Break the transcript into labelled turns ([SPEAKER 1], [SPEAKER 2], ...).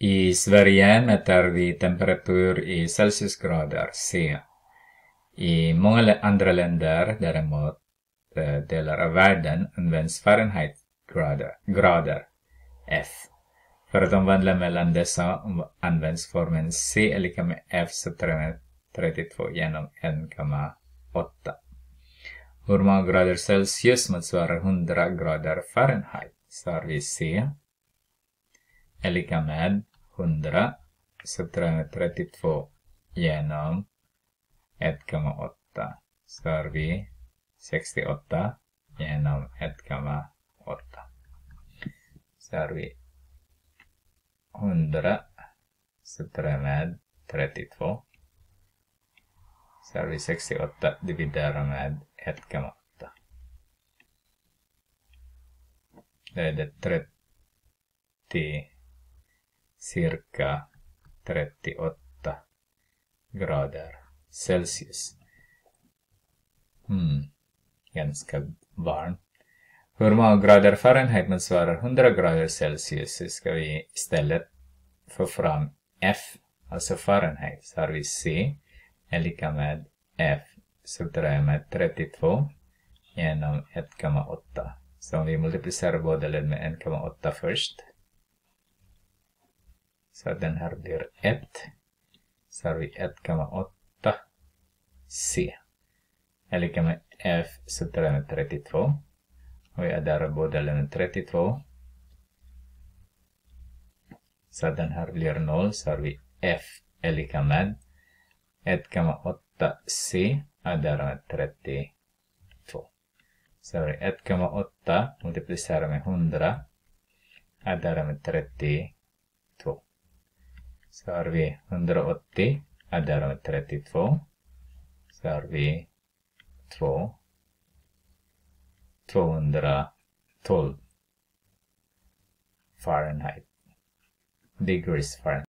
[SPEAKER 1] I Sverige mäter vi temperatur i Celsiusgrader C. I många andra länder däremot, eh, delar av världen, används Fahrenheitgrader grader, F. För att omvandla mellan dessa används formeln C är lika med F subtraherat 32 genom 1,8. Hur många grader Celsius motsvarar 100 grader Fahrenheit? svarar vi C är lika med 100 subtraherat 32 genom 1,8. Så har vi 68 genom 1,8. Så har vi 100 subtraherat med 32. Så har vi 68 dividerat med 1,8. Det är det 30 cirka 38 grader Celsius. Mm, ganska varmt. Hur många grader Fahrenheit motsvarar 100 grader Celsius så ska vi istället få fram F, alltså Fahrenheit, så har vi C är lika med F subtraherar med 32 genom 1,8. Så om vi multiplicerar båda led med 1,8 först. Så den här blir 1. Så har vi 1,8 C. Är lika med F subtraherar med 32. Och jag adderar båda led med 32. Så den här blir 0. Så har vi F är lika med 1,8 C adderar med 32. Så har vi 1,8 multiplicerar med 100 adderar med 32. Så har vi 180 adderar 32. Så har vi 2 212 Fahrenheit. Degrees Fahrenheit.